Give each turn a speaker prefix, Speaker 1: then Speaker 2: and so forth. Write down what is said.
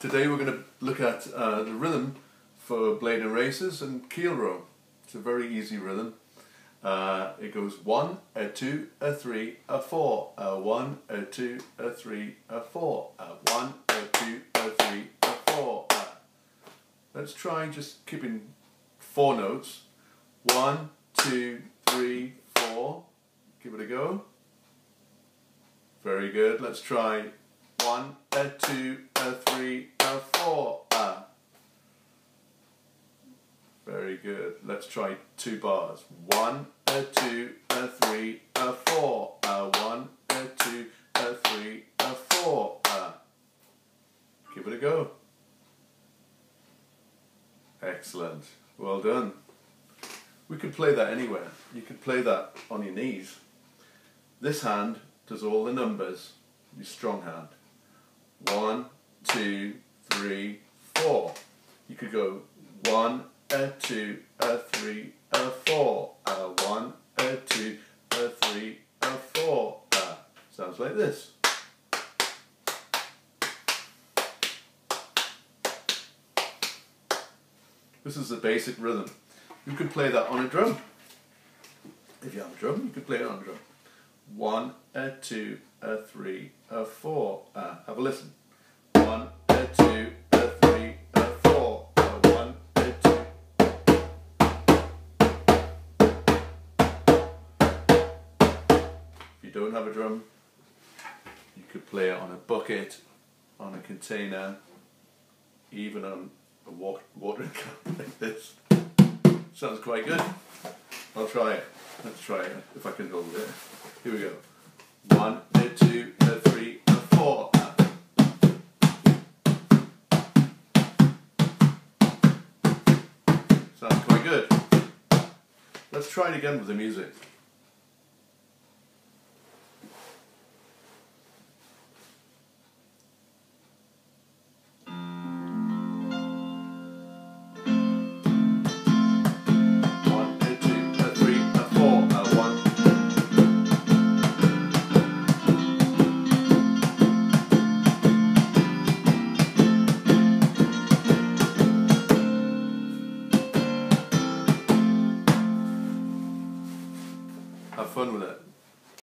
Speaker 1: today we're going to look at uh, the rhythm for Blaydon Races and Keel Row. It's a very easy rhythm. Uh, it goes one, a two, a three, a four, a one, a two, a three, a four, a one, a two, a three, a four. A. Let's try just keeping four notes. One, two, three, four. Give it a go. Very good. Let's try one, a two, a three, a four. A. Very good. Let's try two bars. One, a two, a three, a four. A one, a two, a three, a four. A. Give it a go. Excellent. Well done. We could play that anywhere. You could play that on your knees. This hand does all the numbers, your strong hand. One, two, three, four. You could go one, a two, a three, a four, a one, a two, a three, a four. A. Sounds like this. This is the basic rhythm. You could play that on a drum. If you have a drum, you could play it on a drum. One, a two, a three, a four. Uh, have a listen. One, a two, a three, a four. A one, a two. If you don't have a drum, you could play it on a bucket, on a container, even on a wa- watering can like this. Sounds quite good. I'll try it. Let's try it if I can hold it. Here we go. One, a two, a three, a four. Sounds quite good. Let's try it again with the music. Fun with it.